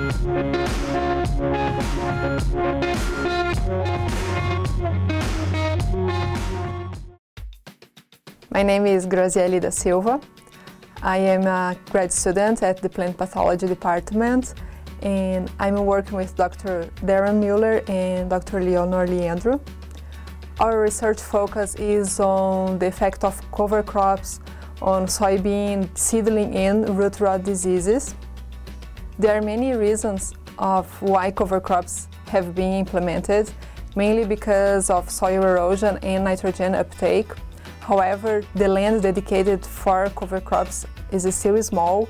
My name is Graziele da Silva. I am a grad student at the Plant Pathology Department and I'm working with Dr. Daren Mueller and Dr. Leonor Leandro. Our research focus is on the effect of cover crops on soybean, seedling and root rot diseases. There are many reasons of why cover crops have been implemented, mainly because of soil erosion and nitrogen uptake. However, the land dedicated for cover crops is still small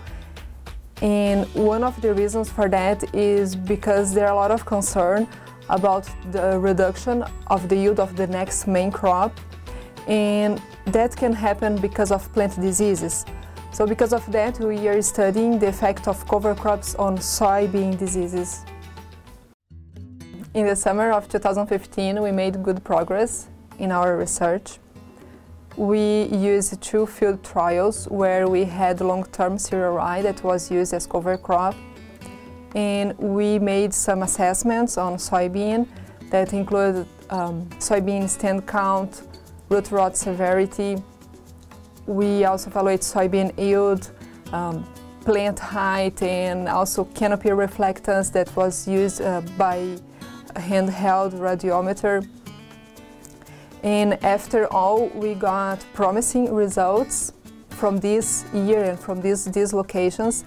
and one of the reasons for that is because there are a lot of concern about the reduction of the yield of the next main crop and that can happen because of plant diseases. So because of that we are studying the effect of cover crops on soybean diseases. In the summer of 2015 we made good progress in our research. We used two field trials where we had long-term cereal rye that was used as cover crop and we made some assessments on soybean that included um, soybean stand count, root rot severity. We also evaluate soybean yield, um, plant height and also canopy reflectance that was used uh, by a handheld radiometer. And after all, we got promising results from this year and from these, these locations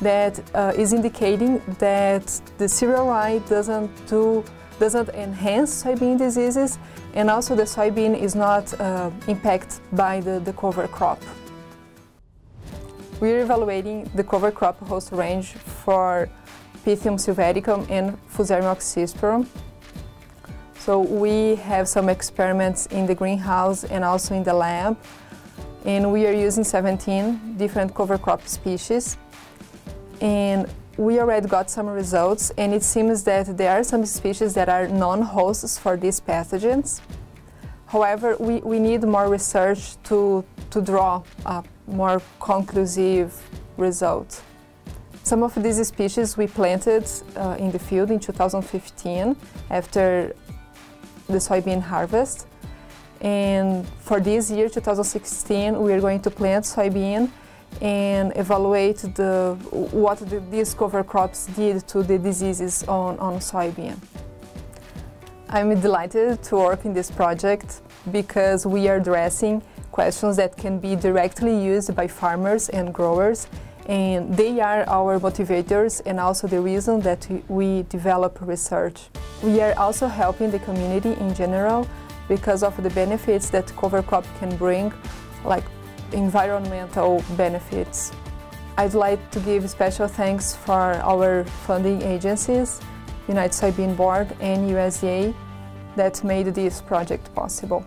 that uh, is indicating that the cereal rye doesn't do doesn't enhance soybean diseases and also the soybean is not uh, impacted by the, the cover crop. We are evaluating the cover crop host range for Pythium sylvaticum and Fusarium oxysporum so we have some experiments in the greenhouse and also in the lab. And we are using 17 different cover crop species. And we already got some results and it seems that there are some species that are non-hosts for these pathogens. However, we, we need more research to, to draw a more conclusive result. Some of these species we planted uh, in the field in 2015 after the soybean harvest. And for this year, 2016, we are going to plant soybean and evaluate the, what the, these cover crops did to the diseases on, on soybean. I'm delighted to work in this project because we are addressing questions that can be directly used by farmers and growers and they are our motivators and also the reason that we develop research. We are also helping the community in general because of the benefits that cover crop can bring, like environmental benefits. I'd like to give special thanks for our funding agencies, United Soybean Board and USDA, that made this project possible.